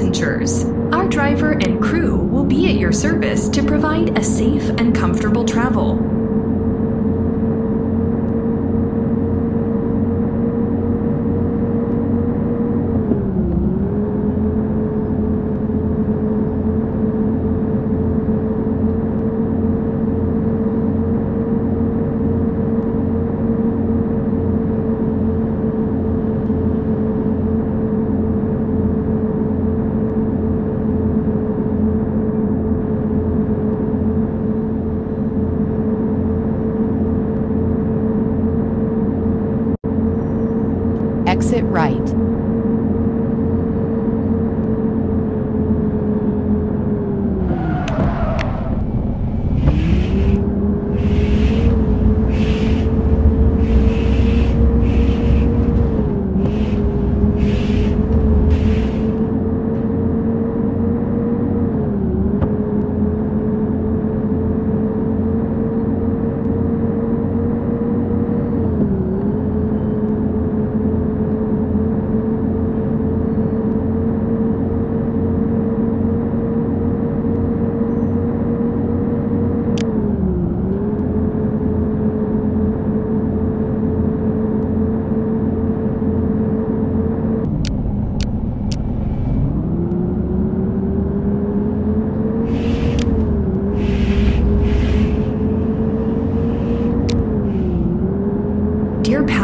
Passengers, our driver and crew will be at your service to provide a safe and comfortable travel. Exit right.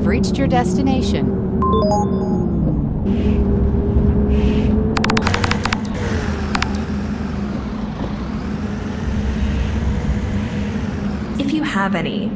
have reached your destination. If you have any